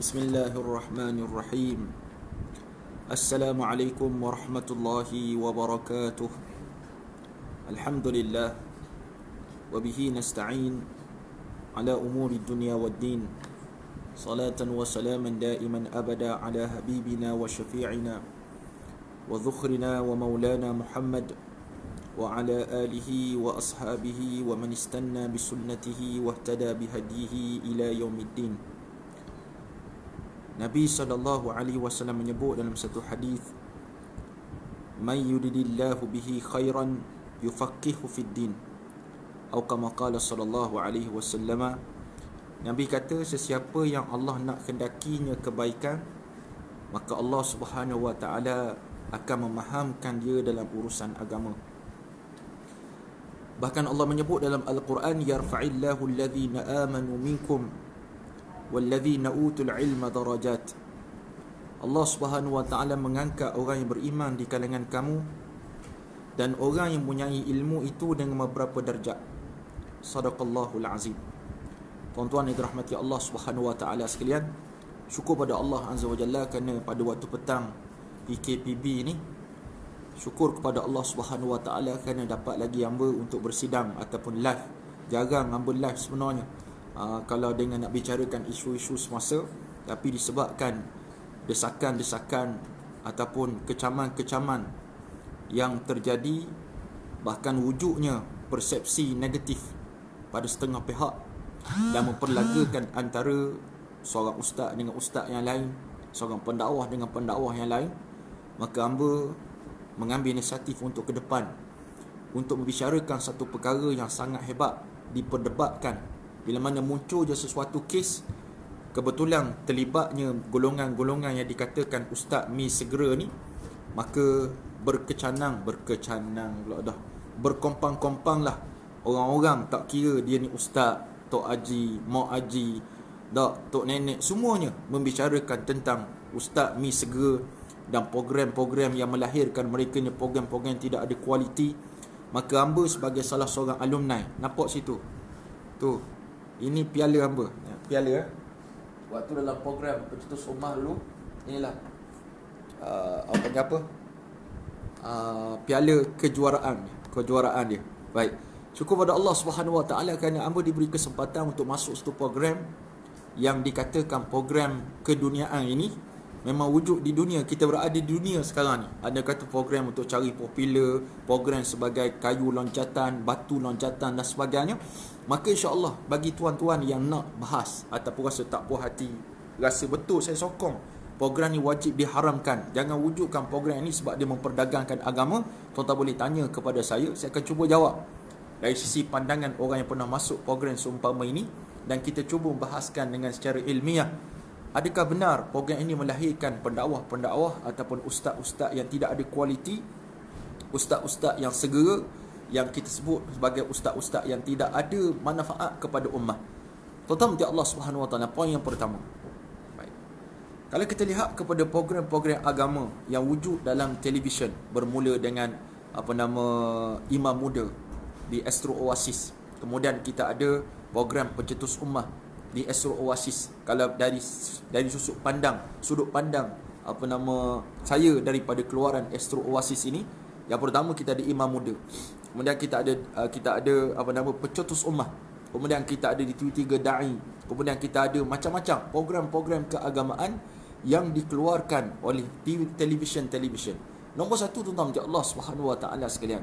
بسم الله الرحمن الرحيم السلام عليكم ورحمة الله وبركاته الحمد لله وبه نستعين على أمور الدنيا والدين صلاة وسلاما دائما أبدا على حبيبنا وشفيعنا وذخرنا ومولانا محمد صلى الله عليه وسلم وعلى آله وأصحابه ومن استنى بسنته واهتدى بهديه إلى يوم الدين Nabi sallallahu alaihi wasallam menyebut dalam satu hadis Man yuridillahu bihi khairan yufaqihu fid din atau kama qala sallallahu alaihi wasallam Nabi kata sesiapa yang Allah nak kendakinya kebaikan maka Allah Subhanahu wa taala akan memahamkan dia dalam urusan agama Bahkan Allah menyebut dalam Al-Quran Yarfa'illahu alladhina amanu minkum Walladhina utul ilma darajat Allah subhanahu wa ta'ala mengangkat orang yang beriman di kalangan kamu Dan orang yang mempunyai ilmu itu dengan beberapa darjat Sadaqallahul azim. Tuan-tuan yang dirahmati Allah subhanahu wa ta'ala sekalian Syukur pada Allah azza wa jalla kerana pada waktu petang PKPB ni syukur kepada Allah Subhanahu wa taala kerana dapat lagi hamba untuk bersidang ataupun live. Jarang hamba live sebenarnya. Uh, kalau dengan nak bicarakan isu-isu semasa tapi disebabkan desakan-desakan ataupun kecaman-kecaman yang terjadi bahkan wujudnya persepsi negatif pada setengah pihak dan memperlagakan antara seorang ustaz dengan ustaz yang lain seorang pendakwah dengan pendakwah yang lain maka hamba mengambil inisiatif untuk ke depan untuk membicarakan satu perkara yang sangat hebat diperdebatkan. Bila mana muncul je sesuatu kes kebetulan terlibatnya golongan-golongan yang dikatakan Ustaz Mi Segera ni maka berkecanang berkecanang pula dah. Berkompang-kompang lah. Orang-orang tak kira dia ni Ustaz Tok Haji Mak Haji tak, Tok Nenek semuanya membicarakan tentang Ustaz Mi Segera dan program-program yang melahirkan mereka ni program-program tidak ada kualiti maka hamba sebagai salah seorang alumni nampak situ. Tu ini piala hamba. Ya, piala waktu dalam program pencetus rumah dulu inilah uh, apa apa? Uh, piala kejuaraan kejuaraan dia. Baik. Syukur pada Allah Subhanahu Wa Taala kerana hamba diberi kesempatan untuk masuk satu program yang dikatakan program keduniaan ini memang wujud di dunia kita berada di dunia sekarang ni. Ada kata program untuk cari popular program sebagai kayu loncatan batu loncatan dan sebagainya. Maka insya-Allah bagi tuan-tuan yang nak bahas ataupun rasa tak puas hati rasa betul saya sokong program ni wajib diharamkan. Jangan wujudkan program ini sebab dia memperdagangkan agama. Tuan-tuan boleh tanya kepada saya saya akan cuba jawab. Dari sisi pandangan orang yang pernah masuk program seumpama ini dan kita cuba membahaskan dengan secara ilmiah Adakah benar program ini melahirkan pendakwah-pendakwah ataupun ustaz-ustaz yang tidak ada kualiti? Ustaz-ustaz yang segera yang kita sebut sebagai ustaz-ustaz yang tidak ada manfaat kepada ummah. Tuan-tuan Allah Subhanahu Wa Taala poin yang pertama. Baik. Kalau kita lihat kepada program-program agama yang wujud dalam televisyen bermula dengan apa nama Imam Muda di Astro Oasis. Kemudian kita ada program pencetus ummah di Astro Oasis. Kalau dari dari sudut pandang sudut pandang apa nama saya daripada keluaran Astro Oasis ini yang pertama kita ada imam muda. Kemudian kita ada uh, kita ada apa nama pencetus ummah. Kemudian kita ada di TV3 dai. Kemudian kita ada macam-macam program-program keagamaan yang dikeluarkan oleh television television nombor satu tuan-tuan Allah Subhanahu Wa Taala sekalian.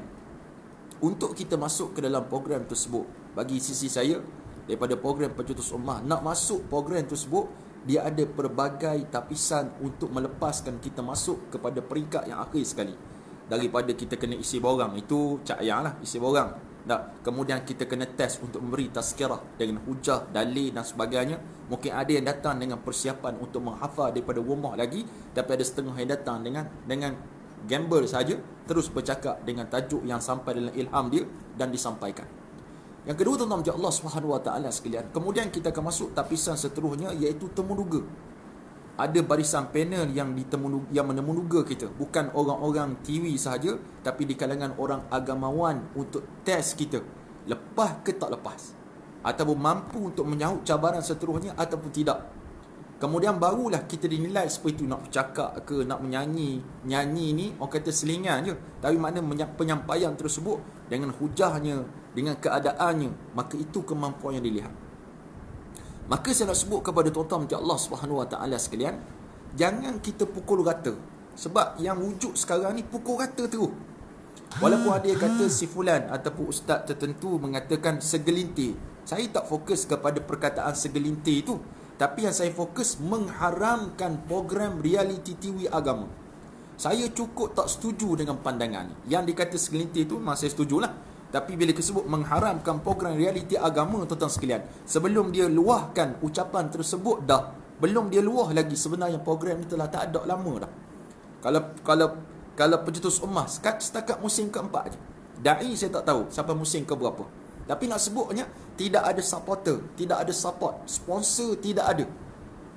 Untuk kita masuk ke dalam program tersebut bagi sisi saya daripada program pencetus ummah. Nak masuk program tersebut dia ada pelbagai tapisan untuk melepaskan kita masuk kepada peringkat yang akhir sekali. Daripada kita kena isi borang itu cak lah isi borang. Tak kemudian kita kena test untuk memberi tazkirah dengan hujah dalil dan sebagainya. Mungkin ada yang datang dengan persiapan untuk menghafal daripada rumah lagi tapi ada setengah yang datang dengan dengan gamble saja terus bercakap dengan tajuk yang sampai dalam ilham dia dan disampaikan yang kedua tuan-tuan Allah Subhanahu Wa Taala sekalian. Kemudian kita akan masuk tapisan seterusnya iaitu temuduga. Ada barisan panel yang ditemuduga yang menemuduga kita, bukan orang-orang TV sahaja tapi di kalangan orang agamawan untuk test kita. Lepas ke tak lepas? ataupun mampu untuk menyahut cabaran seterusnya ataupun tidak. Kemudian barulah kita dinilai seperti itu nak bercakap ke nak menyanyi. Nyanyi ni orang kata selingan je. Tapi makna penyampaian tersebut dengan hujahnya, dengan keadaannya, maka itu kemampuan yang dilihat. Maka saya nak sebut kepada tuan-tuan Allah Subhanahu Wa Taala sekalian, jangan kita pukul rata. Sebab yang wujud sekarang ni pukul rata terus. Walaupun ada yang kata si fulan ataupun ustaz tertentu mengatakan segelintir. Saya tak fokus kepada perkataan segelintir itu. Tapi yang saya fokus mengharamkan program reality TV agama. Saya cukup tak setuju dengan pandangan ni. Yang dikata segelintir itu memang saya setujulah. Tapi bila disebut mengharamkan program reality agama tuan-tuan sekalian. Sebelum dia luahkan ucapan tersebut dah. Belum dia luah lagi sebenarnya program ni telah tak ada lama dah. Kalau kalau kalau pencetus ummah setakat musim keempat je. Da'i saya tak tahu sampai musim ke berapa. Tapi nak sebutnya tidak ada supporter, tidak ada support, sponsor tidak ada.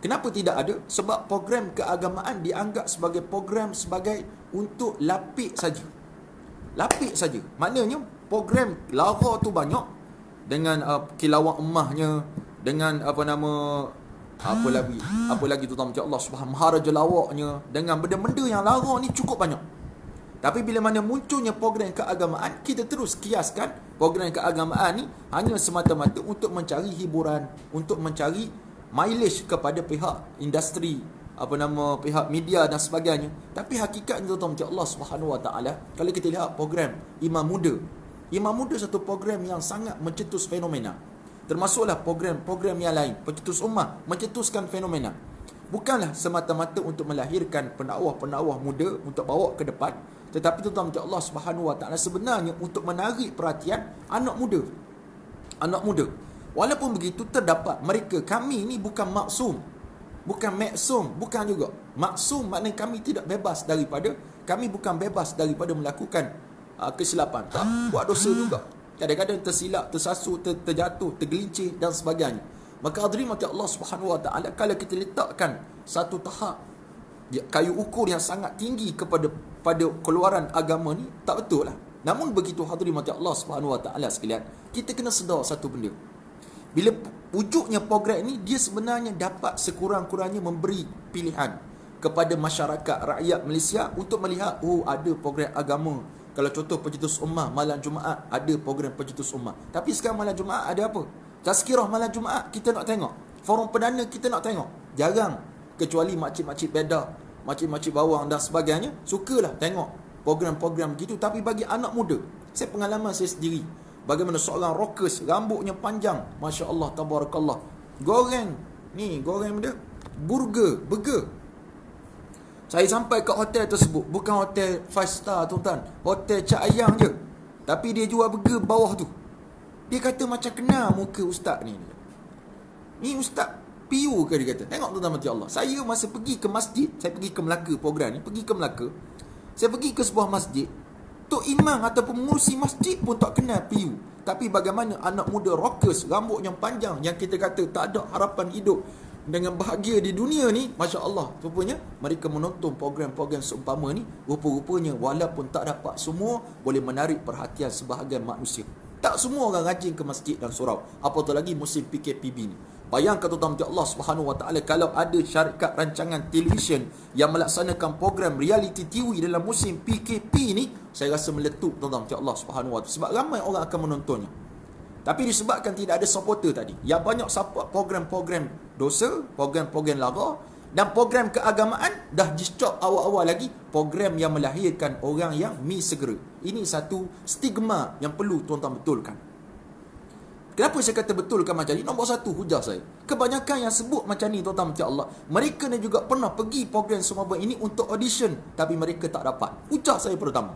Kenapa tidak ada? Sebab program keagamaan dianggap sebagai program sebagai untuk lapik saja. Lapik saja. Maknanya program lara tu banyak dengan uh, kilawak emahnya dengan apa nama apa lagi apa lagi tu tahu Allah Subhanahu maharaja lawaknya dengan benda-benda yang lara ni cukup banyak tapi bila mana munculnya program keagamaan, kita terus kiaskan program keagamaan ni hanya semata-mata untuk mencari hiburan, untuk mencari mileage kepada pihak industri, apa nama pihak media dan sebagainya. Tapi hakikatnya tuan-tuan Allah Subhanahu Wa Taala, kalau kita lihat program Imam Muda, Imam Muda satu program yang sangat mencetus fenomena. Termasuklah program-program yang lain, pencetus ummah, mencetuskan fenomena. Bukanlah semata-mata untuk melahirkan pendakwah-pendakwah muda untuk bawa ke depan, tetapi tuan-tuan Allah Subhanahu Wa Taala sebenarnya untuk menarik perhatian anak muda. Anak muda. Walaupun begitu terdapat mereka kami ni bukan maksum. Bukan maksum, bukan juga. Maksum maknanya kami tidak bebas daripada kami bukan bebas daripada melakukan uh, kesilapan. Tak buat dosa juga. Kadang-kadang tersilap, tersasu, ter, terjatuh, tergelincir dan sebagainya. Maka hadirin Allah Subhanahu Wa Taala kalau kita letakkan satu tahap kayu ukur yang sangat tinggi kepada pada keluaran agama ni tak betul lah. Namun begitu hadirin mati Allah Subhanahu Wa Taala sekalian, kita kena sedar satu benda. Bila wujudnya program ini dia sebenarnya dapat sekurang-kurangnya memberi pilihan kepada masyarakat rakyat Malaysia untuk melihat oh ada program agama. Kalau contoh pencetus ummah malam Jumaat ada program pencetus ummah. Tapi sekarang malam Jumaat ada apa? Tazkirah malam Jumaat kita nak tengok. Forum perdana kita nak tengok. Jarang kecuali makcik-makcik beda, makcik-makcik bawang dan sebagainya, sukalah tengok program-program gitu tapi bagi anak muda, saya pengalaman saya sendiri. Bagaimana seorang rockers rambutnya panjang, masya-Allah tabarakallah. Goreng ni, goreng dia burger, burger. Saya sampai ke hotel tersebut, bukan hotel five star tuan-tuan, hotel cak ayam je. Tapi dia jual burger bawah tu. Dia kata macam kenal muka ustaz ni. Ni ustaz PU ke dia kata. Tengok tuan-tuan mati Allah. Saya masa pergi ke masjid, saya pergi ke Melaka program ni, pergi ke Melaka. Saya pergi ke sebuah masjid. Tok imam ataupun pengurusi masjid pun tak kenal PU. Tapi bagaimana anak muda rockers, rambut yang panjang yang kita kata tak ada harapan hidup dengan bahagia di dunia ni, Masya Allah. Rupanya mereka menonton program-program seumpama ni, rupa-rupanya walaupun tak dapat semua, boleh menarik perhatian sebahagian manusia. Tak semua orang rajin ke masjid dan surau. Apatah lagi musim PKPB ni. Bayangkan tuan-tuan Allah Subhanahu Wa Taala kalau ada syarikat rancangan televisyen yang melaksanakan program reality TV dalam musim PKP ni, saya rasa meletup tuan-tuan Allah Subhanahu Wa Taala sebab ramai orang akan menontonnya. Tapi disebabkan tidak ada supporter tadi, yang banyak support program-program dosa, program-program lara dan program keagamaan dah di-stop awal-awal lagi program yang melahirkan orang yang mi segera. Ini satu stigma yang perlu tuan-tuan betulkan. Kenapa saya kata betulkan macam ni? Nombor satu hujah saya. Kebanyakan yang sebut macam ni tuan-tuan macam Allah. Mereka ni juga pernah pergi program semua ini untuk audition. Tapi mereka tak dapat. Hujah saya pertama.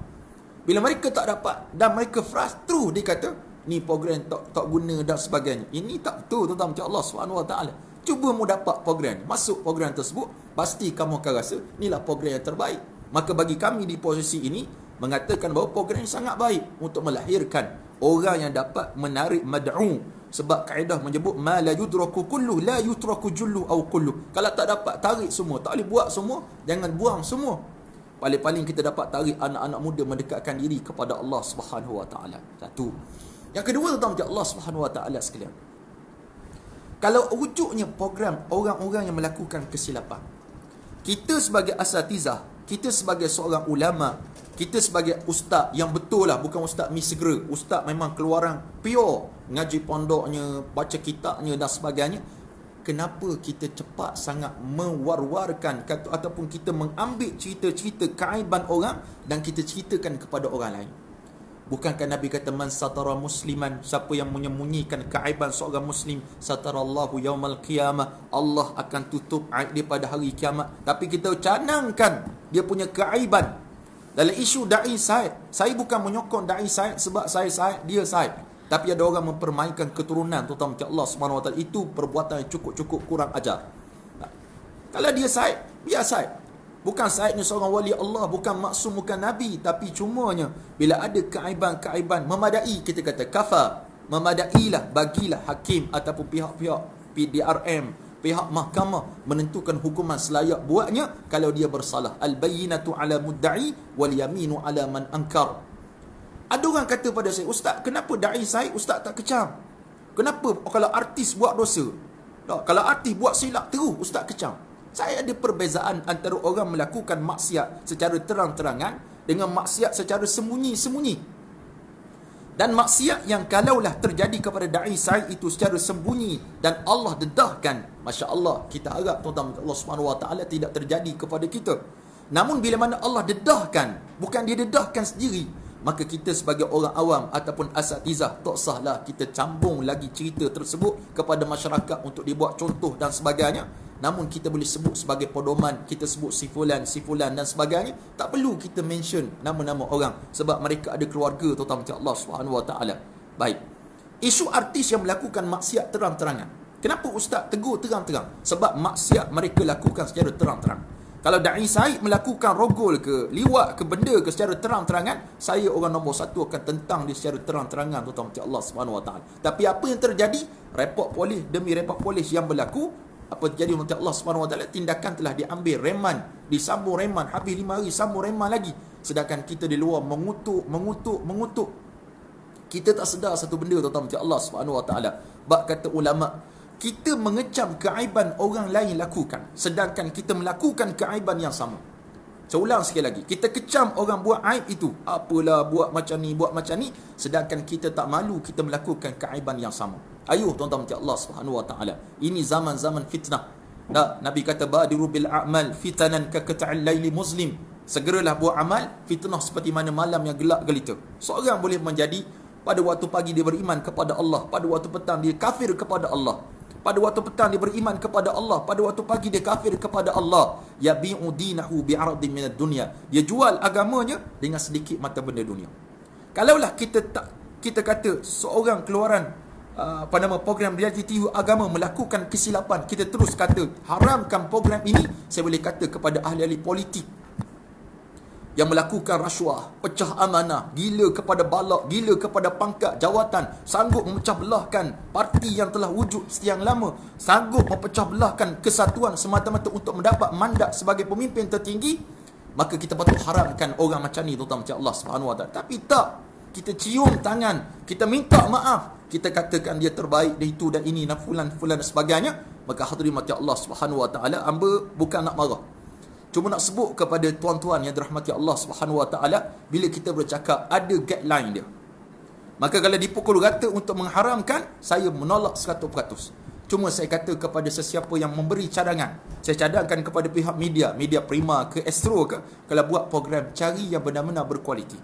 Bila mereka tak dapat dan mereka frustru dia kata ni program tak tak guna dan sebagainya. Ini tak betul tuan-tuan macam Allah SWT. Cuba mu dapat program. Masuk program tersebut. Pasti kamu akan rasa inilah program yang terbaik. Maka bagi kami di posisi ini mengatakan bahawa program ini sangat baik untuk melahirkan orang yang dapat menarik mad'u. Sebab kaedah menyebut ma la yudraku kullu la yutraku jullu au kullu. Kalau tak dapat tarik semua tak boleh buat semua jangan buang semua. Paling-paling kita dapat tarik anak-anak muda mendekatkan diri kepada Allah Subhanahu wa taala. Satu. Yang kedua tentang Allah Subhanahu wa taala sekalian. Kalau wujudnya program orang-orang yang melakukan kesilapan. Kita sebagai asatizah, kita sebagai seorang ulama, kita sebagai ustaz yang betul lah, bukan ustaz mi segera. Ustaz memang keluaran pure, ngaji pondoknya, baca kitabnya dan sebagainya. Kenapa kita cepat sangat mewar-warkan ataupun kita mengambil cerita-cerita keaiban orang dan kita ceritakan kepada orang lain? Bukankah Nabi kata man satara musliman siapa yang menyembunyikan keaiban seorang muslim satarallahu yaumal qiyamah Allah akan tutup aib dia pada hari kiamat tapi kita canangkan dia punya keaiban dalam isu dai Said saya bukan menyokong dai Said sebab saya Said dia Said tapi ada orang mempermainkan keturunan terutama Allah Subhanahu Wa Taala itu perbuatan yang cukup-cukup kurang ajar kalau dia Said biar Said Bukan Said ni seorang wali Allah, bukan maksum, bukan Nabi. Tapi cumanya, bila ada keaiban-keaiban memadai, kita kata kafa. Memadailah, bagilah hakim ataupun pihak-pihak PDRM, pihak mahkamah menentukan hukuman selayak buatnya kalau dia bersalah. Al-bayyinatu ala mudda'i wal yaminu ala man ankar. Ada orang kata pada saya, Ustaz, kenapa da'i saya Ustaz tak kecam? Kenapa kalau artis buat dosa? Tak, kalau artis buat silap terus, Ustaz kecam. Saya ada perbezaan antara orang melakukan maksiat secara terang-terangan dengan maksiat secara sembunyi-sembunyi. Dan maksiat yang kalaulah terjadi kepada da'i Sa'id itu secara sembunyi dan Allah dedahkan, Masya Allah, kita harap tuan-tuan Allah SWT tidak terjadi kepada kita. Namun bila mana Allah dedahkan, bukan dia dedahkan sendiri, maka kita sebagai orang awam ataupun asatizah tak sahlah kita cambung lagi cerita tersebut kepada masyarakat untuk dibuat contoh dan sebagainya namun kita boleh sebut sebagai pedoman kita sebut sifulan sifulan dan sebagainya tak perlu kita mention nama-nama orang sebab mereka ada keluarga terutama Allah Subhanahu Wa Taala. Baik. Isu artis yang melakukan maksiat terang-terangan. Kenapa ustaz tegur terang-terang? Sebab maksiat mereka lakukan secara terang-terang. Kalau Da'i Said melakukan rogol ke, liwat ke benda ke secara terang-terangan, saya orang nombor satu akan tentang dia secara terang-terangan tuan-tuan Allah Subhanahu Wa Taala. Tapi apa yang terjadi? Report polis demi report polis yang berlaku, apa terjadi? Untuk Allah Subhanahu Wa Taala tindakan telah diambil reman disambung reman. Habis lima hari sambung reman lagi. Sedangkan kita di luar mengutuk mengutuk mengutuk. Kita tak sedar satu benda tuan-tuan Allah Subhanahu Wa Taala. Bab kata ulama kita mengecam keaiban orang lain lakukan sedangkan kita melakukan keaiban yang sama. Saya ulang sekali lagi. Kita kecam orang buat aib itu. Apalah buat macam ni buat macam ni. Sedangkan kita tak malu kita melakukan keaiban yang sama Ayuh tuan-tuan macam Allah Subhanahu Wa Taala. Ini zaman-zaman fitnah. Nah, Nabi kata badiru bil a'mal fitanan ka qata'il laili muslim. Segeralah buat amal fitnah seperti mana malam yang gelap gelita. Seorang boleh menjadi pada waktu pagi dia beriman kepada Allah, pada waktu petang dia kafir kepada Allah. Pada waktu petang dia beriman kepada Allah, pada waktu pagi dia kafir kepada Allah. Ya bi'u dinahu bi'aradin minad dunya. Dia jual agamanya dengan sedikit mata benda dunia. Kalaulah kita tak kita kata seorang keluaran Uh, apa nama program reality TV agama melakukan kesilapan kita terus kata haramkan program ini saya boleh kata kepada ahli-ahli politik yang melakukan rasuah pecah amanah gila kepada balak gila kepada pangkat jawatan sanggup memecah belahkan parti yang telah wujud setiang lama sanggup memecah belahkan kesatuan semata-mata untuk mendapat mandat sebagai pemimpin tertinggi maka kita patut haramkan orang macam ni tuan-tuan macam Allah Taala. Tapi tak kita cium tangan. Kita minta maaf. Kita katakan dia terbaik dia itu dan ini dan fulan fulan dan sebagainya. Maka hadirin mati Allah Subhanahu wa taala. Hamba bukan nak marah. Cuma nak sebut kepada tuan-tuan yang dirahmati Allah Subhanahu wa taala bila kita bercakap ada guideline dia. Maka kalau dipukul rata untuk mengharamkan saya menolak 100% cuma saya kata kepada sesiapa yang memberi cadangan saya cadangkan kepada pihak media media prima ke astro ke kalau buat program cari yang benar-benar berkualiti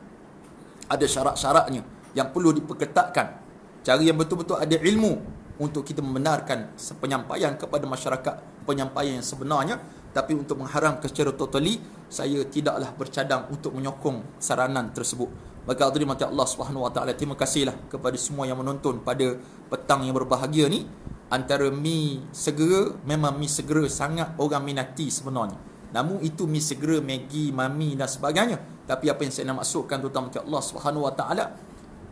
ada syarat-syaratnya yang perlu diperketatkan. Cari yang betul-betul ada ilmu untuk kita membenarkan penyampaian kepada masyarakat penyampaian yang sebenarnya. Tapi untuk mengharamkan secara totally saya tidaklah bercadang untuk menyokong saranan tersebut. Maka hadirin mati Allah Subhanahu wa taala. Terima kasihlah kepada semua yang menonton pada petang yang berbahagia ni. Antara mi segera memang mi segera sangat orang minati sebenarnya namun itu mi segera Maggi mami dan sebagainya. Tapi apa yang saya nak maksudkan terutama Allah Subhanahu wa taala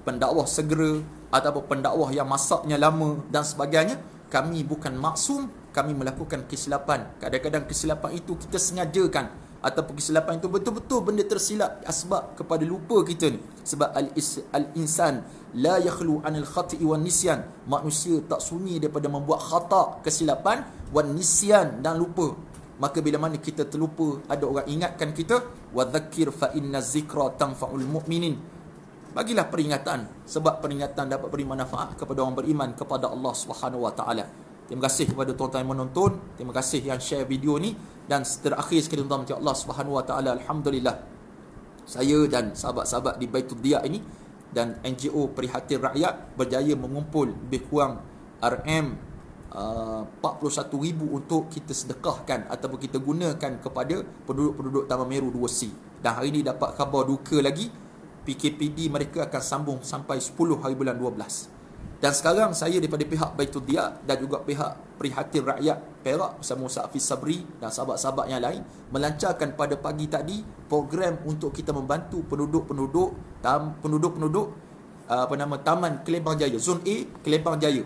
pendakwah segera ataupun pendakwah yang masaknya lama dan sebagainya kami bukan maksum kami melakukan kesilapan. Kadang-kadang kesilapan itu kita sengajakan ataupun kesilapan itu betul-betul benda tersilap asbab kepada lupa kita ni. Sebab al-insan la yakhlu anil khati'i wan nisyan. Manusia tak sunyi daripada membuat khata kesilapan wan nisyan dan lupa maka bila mana kita terlupa ada orang ingatkan kita wa dzakir fa inna zikra tanfa'ul mu'minin. Bagilah peringatan sebab peringatan dapat beri manfaat kepada orang beriman kepada Allah Subhanahu wa taala. Terima kasih kepada tuan-tuan yang menonton terima kasih yang share video ni dan terakhir sekali tuan-tuan Allah Subhanahu wa taala alhamdulillah. Saya dan sahabat-sahabat di Baitul Dia ini dan NGO Prihatin Rakyat berjaya mengumpul lebih kurang RM uh, 41,000 untuk kita sedekahkan ataupun kita gunakan kepada penduduk-penduduk Taman Meru 2C. Dan hari ini dapat khabar duka lagi PKPD mereka akan sambung sampai 10 hari bulan 12. Dan sekarang saya daripada pihak Baitul Dia dan juga pihak Prihatin Rakyat Perak bersama Musa Hafiz Sabri dan sahabat-sahabat yang lain melancarkan pada pagi tadi program untuk kita membantu penduduk-penduduk penduduk-penduduk apa nama Taman Kelebang Jaya Zon A Kelebang Jaya.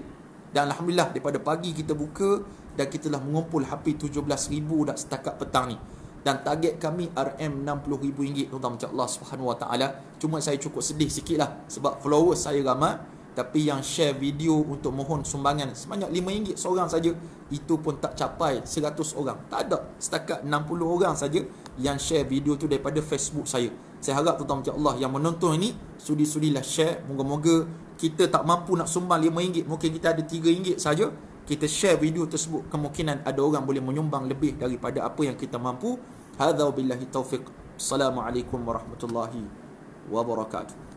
Dan alhamdulillah daripada pagi kita buka dan kita telah mengumpul hampir 17,000 dah setakat petang ni. Dan target kami RM60,000 tuan-tuan Allah Subhanahu Wa Taala. Cuma saya cukup sedih sikitlah sebab followers saya ramai tapi yang share video untuk mohon sumbangan sebanyak RM5 seorang saja itu pun tak capai 100 orang tak ada setakat 60 orang saja yang share video tu daripada Facebook saya saya harap tuan-tuan Allah yang menonton ini sudi-sudilah share moga-moga kita tak mampu nak sumbang RM5 mungkin kita ada RM3 saja kita share video tersebut kemungkinan ada orang boleh menyumbang lebih daripada apa yang kita mampu. Hadza billahi taufiq. Assalamualaikum warahmatullahi wabarakatuh